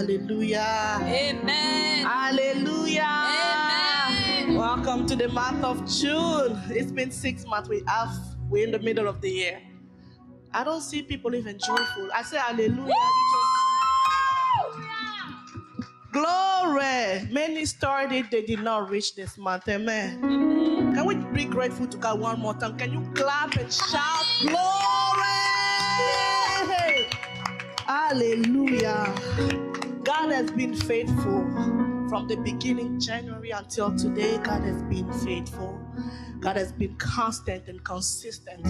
Hallelujah. Amen. Hallelujah. Amen. Welcome to the month of June. It's been six months. We have we're in the middle of the year. I don't see people even joyful. I say hallelujah. Just- Glory. Many started, they did not reach this month. Amen. Can we be grateful to God one more time? Can you clap and shout glory? Hallelujah. God has been faithful from the beginning, January until today. God has been faithful. God has been constant and consistent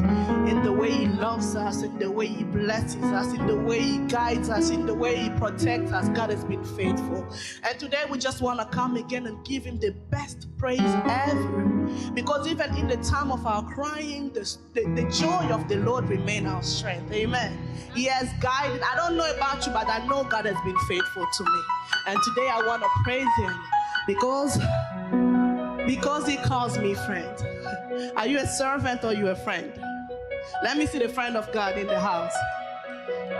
in the way He loves us, in the way He blesses us, in the way He guides us, in the way He protects us. God has been faithful. And today we just want to come again and give Him the best praise ever. Because even in the time of our crying, the, the, the joy of the Lord remain our strength. Amen. He has guided. I don't know about you, but I know God has been faithful to me. And today I want to praise Him because because He calls me friend. Are you a servant or you a friend? Let me see the friend of God in the house.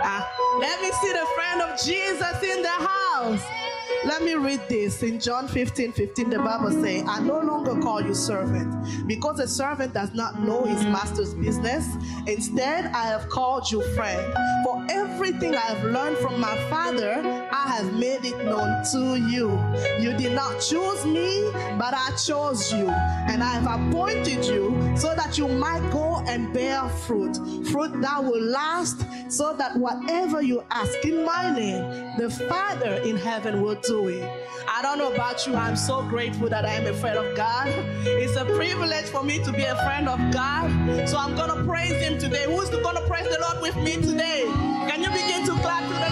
Ah, let me see the friend of Jesus in the house. Let me read this in John 15 15. The Bible says, I no longer call you servant because a servant does not know his master's business. Instead, I have called you friend. For everything I have learned from my Father, I have made it known to you. You did not choose me, but I chose you, and I have appointed you so that you might go and bear fruit, fruit that will last, so that whatever you ask in my name, the Father in heaven will do I don't know about you, I'm so grateful that I am a friend of God. It's a privilege for me to be a friend of God. So I'm gonna praise Him today. Who's gonna praise the Lord with me today? Can you begin to clap to the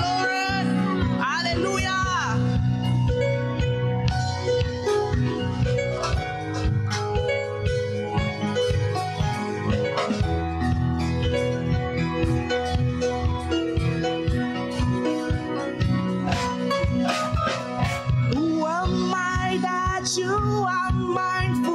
are mindful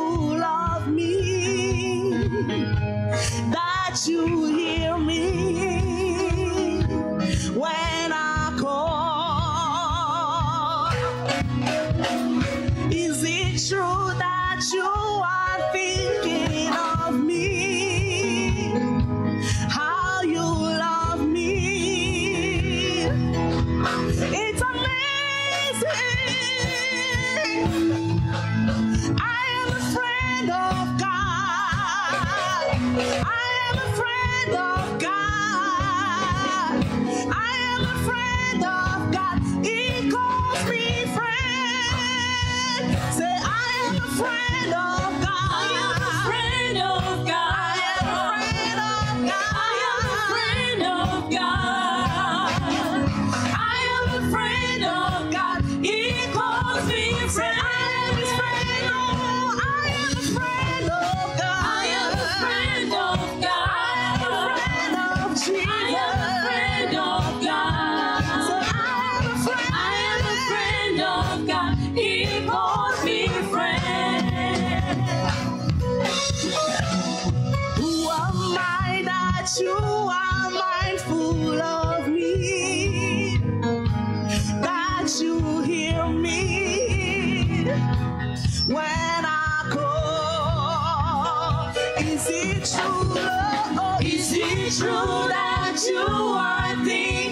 true that you are thinking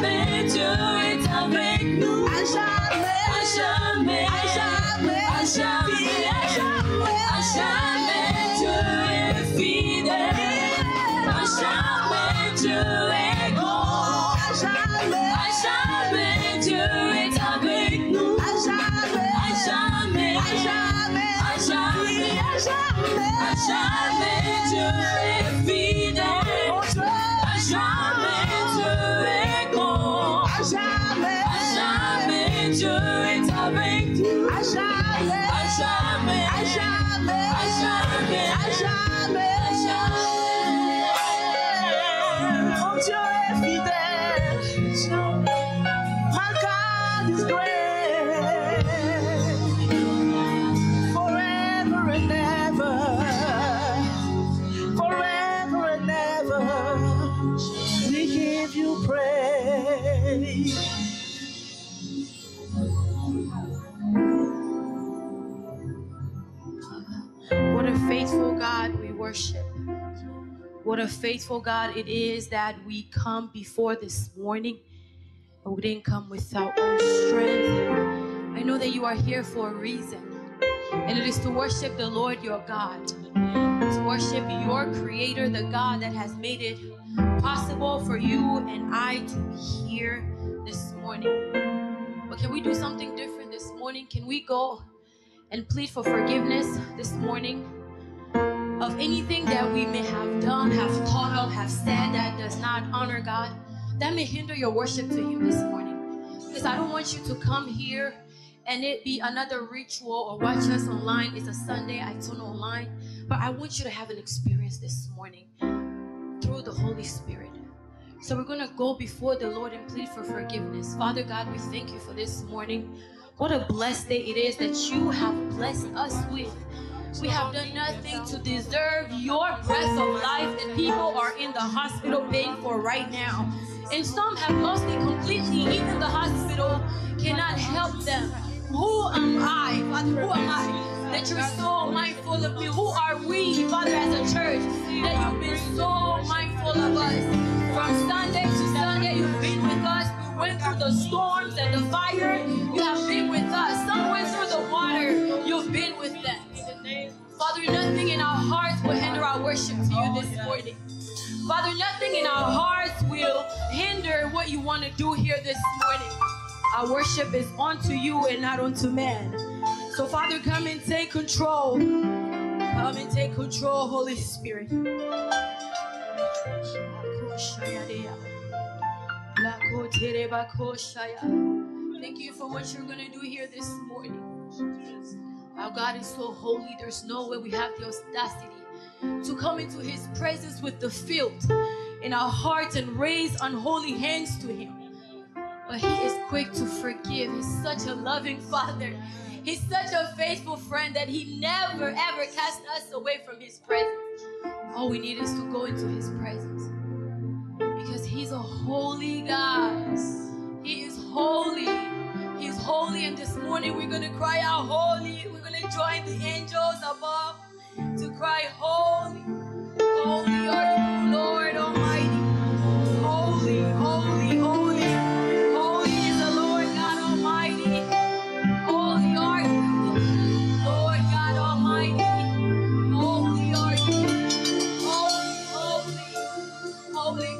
jamais Dieu est avec nous. À jamais. À jamais. À jamais. À jamais. À jamais. À jamais Dieu est fidèle. À jamais Dieu est bon. À jamais. À jamais Dieu est avec nous. À jamais. À jamais. À jamais. À jamais. À jamais. A faithful God it is that we come before this morning. And we didn't come with our own strength. I know that you are here for a reason. And it is to worship the Lord your God. To worship your creator, the God that has made it possible for you and I to be here this morning. But can we do something different this morning? Can we go and plead for forgiveness this morning of anything that we may have done, have thought of, have said that does not honor God, that may hinder your worship to Him this morning. Because I don't want you to come here and it be another ritual or watch us online. It's a Sunday, I tune online. But I want you to have an experience this morning through the Holy Spirit. So we're going to go before the Lord and plead for forgiveness. Father God, we thank you for this morning. What a blessed day it is that you have blessed us with. We have done nothing to deserve your breath of life that people are in the hospital paying for right now. And some have lost it completely. Even the hospital cannot help them. Who am I, Father? Who am I? That you're so mindful of me. Who are we, Father, as a church? That you've been so mindful of us. From Sunday to Sunday, you've been with us. We went through the storms and the fire. You have been with us. Some went through the Father, nothing in our hearts will hinder our worship to you this oh, morning. Father, nothing in our hearts will hinder what you want to do here this morning. Our worship is unto you and not unto man. So, Father, come and take control. Come and take control, Holy Spirit. Thank you for what you're going to do here this morning. Our God is so holy, there's no way we have the audacity to come into His presence with the filth in our hearts and raise unholy hands to Him. But He is quick to forgive. He's such a loving Father. He's such a faithful friend that He never ever cast us away from His presence. All we need is to go into His presence because He's a holy God. He is holy. Holy, and this morning we're going to cry out, Holy. We're going to join the angels above to cry, Holy, holy are you, Lord Almighty. Holy, holy, holy, holy is the Lord God Almighty, holy are you, Lord God Almighty, holy are you, holy, holy, holy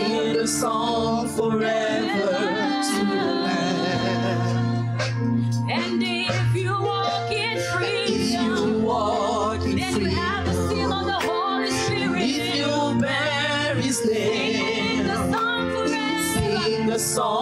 sing the song forever to the Lamb. And if you walk in freedom, you walk in then you have the seal of the Holy Spirit. if you bear His name, Sing the song forever. sing the song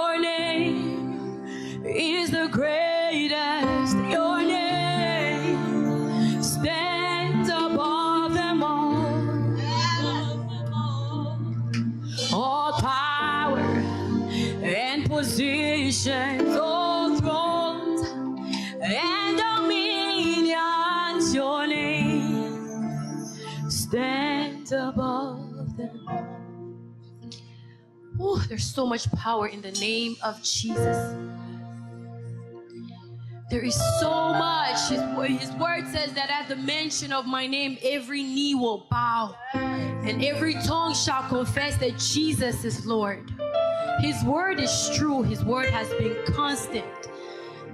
Your name is the greatest. There's so much power in the name of Jesus. There is so much. His, his word says that at the mention of my name, every knee will bow and every tongue shall confess that Jesus is Lord. His word is true, His word has been constant.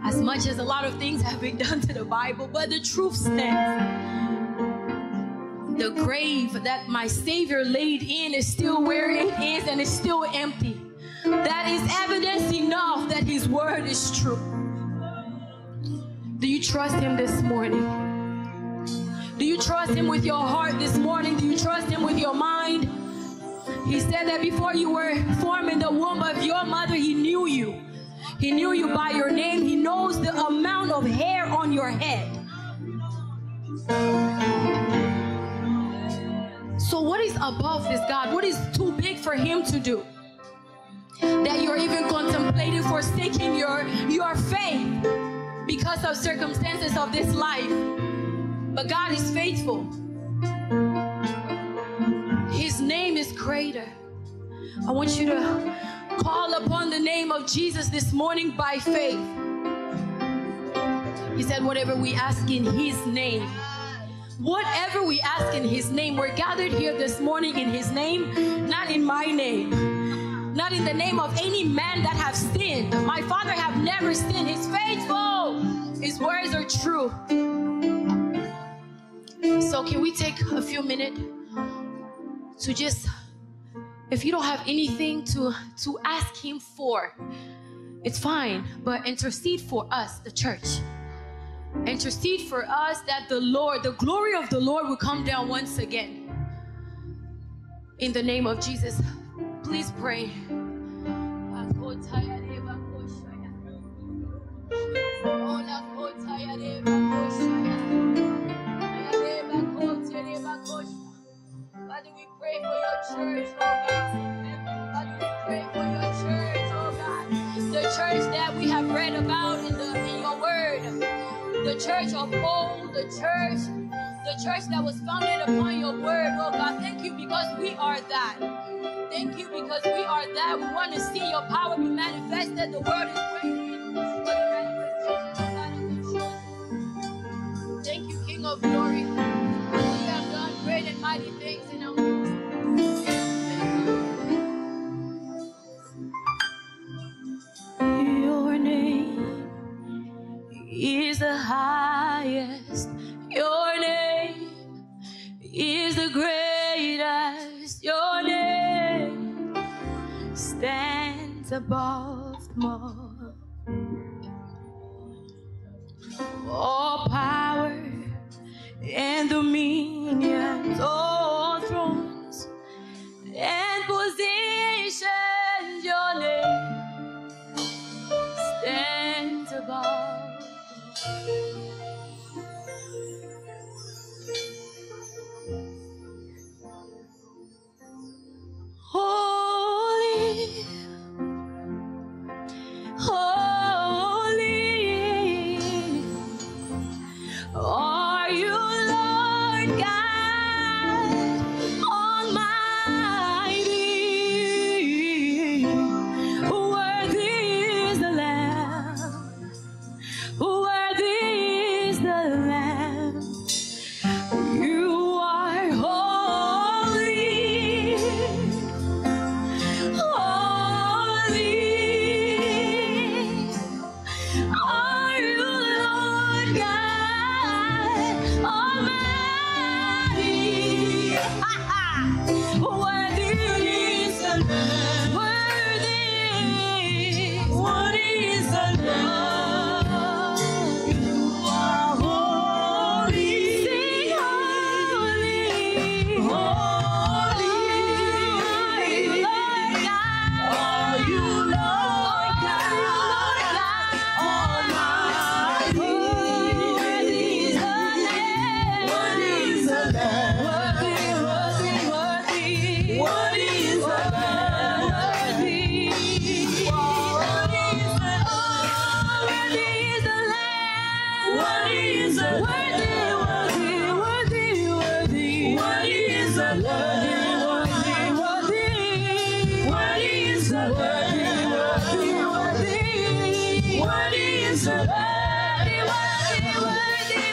As much as a lot of things have been done to the Bible, but the truth stands the grave that my Savior laid in is still where it is and it's still empty. That is evidence enough that His word is true. Do you trust Him this morning? Do you trust Him with your heart this morning? Do you trust Him with your mind? He said that before you were formed in the womb of your mother, He knew you. He knew you by your name. He knows the amount of hair on your head. So, what is above this God? What is too big for Him to do? That you're even contemplating forsaking your, your faith because of circumstances of this life. But God is faithful. His name is greater. I want you to call upon the name of Jesus this morning by faith. He said, Whatever we ask in His name, whatever we ask in His name, we're gathered here this morning in His name, not in my name, not in the name of any man that have sinned. My Father have never sinned. He's faithful. His words are true. So, can we take a few minutes to just If you don't have anything to, to ask Him for, it's fine, but intercede for us, the church. Intercede for us that the Lord, the glory of the Lord will come down once again. In the name of Jesus, please pray. Father, we pray for your church. The church of old, the church, the church that was founded upon your word, oh God. Thank you because we are that. Thank you because we are that. We want to see your power be manifested. The world is waiting for the manifestation of in the. Thank you, King of glory. Stands above worthy.